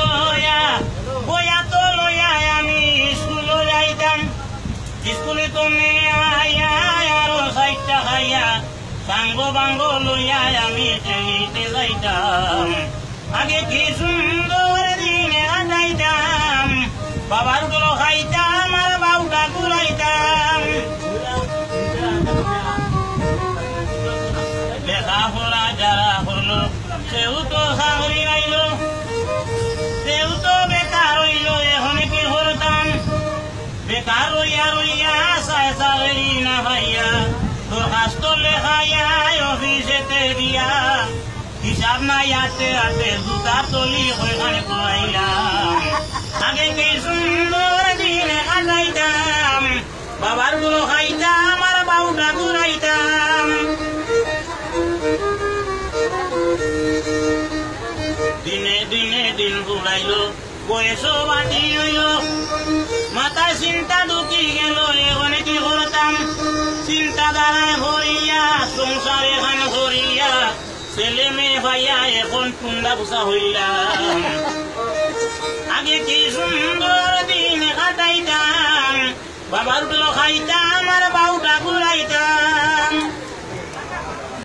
লয়া তো লয়া, আমি আয়া, আরও সাইটটা খাইয়া সাঙ্গ বাঙ্গ লইয়া আমি ট্রেনিতে যাইতাম। আগে কি সুন্দর দিনে কাটাইতাম। বাবারগুলো খাইতাম বেকার রইয়া রইয়া না ভাইয়া দরখাস্ত লেখাইয়া অফিসেতে দিয়া হিসাব নাই আতে আতে জুতা তলি ওইখানে করাইলাম আগে কি সুন্দর দিনে কাটাইতাম বাবারগুলো খাইতাম আর বাউটা ঘুরাইতাম দিনে দিনে দিন ঘুরাইল বয়স বাটি হইল চিন্তা দুঃখী গেল? এখন কি করতাম? চিন্তা দ্বারায় হরিয়া সংসার এখান হরিয়া ছেলে মেয়ে ভাইয়া এখন টুন্ডা বুসা হইলা আগে কি সুন্দর দিন কাটাইতাম? বাবার